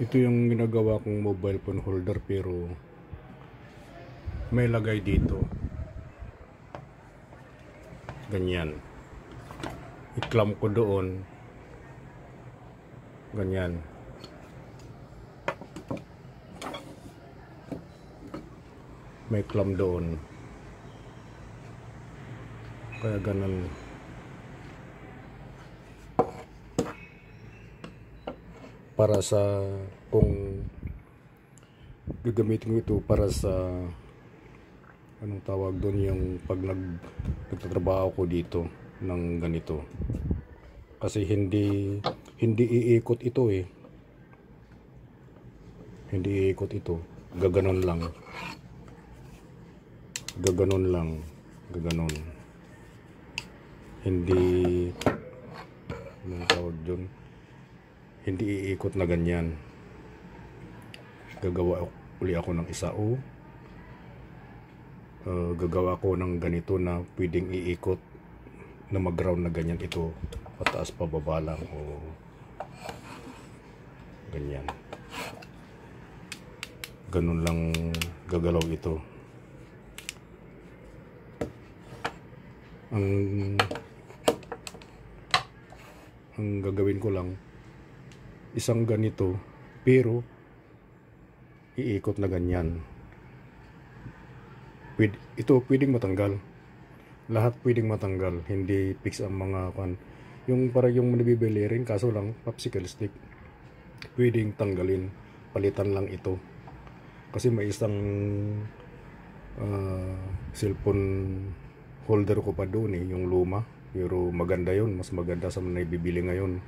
Ito yung ginagawa kong mobile phone holder pero may lagay dito. Ganyan. Iklam ko doon. Ganyan. May clamp doon. Kaya ganun. Para sa kung gagamitin ko ito para sa anong tawag doon yung pag nag, nagtatrabaho ko dito ng ganito. Kasi hindi hindi iikot ito eh. Hindi iikot ito. Gaganon lang. Gaganon lang. Gaganon. Hindi anong tawag doon hindi iikot na ganyan. Gagawa uli ako ng isa o uh, gagawa ko ng ganito na pwedeng iikot na mag ground na ganyan. Ito pataas pababa lang o ganyan. Ganun lang gagalaw ito. Ang ang gagawin ko lang isang ganito pero iikot na ganyan. Pwede, ito pwedeng matanggal. Lahat pwedeng matanggal hindi fix ang mga kan yung para yung nabibili rin kaso lang popsicle stick. Pwedeng tanggalin palitan lang ito. Kasi may isang uh, cellphone holder ko pa doon eh yung luma. Pero maganda yon mas maganda sa nabibili ngayon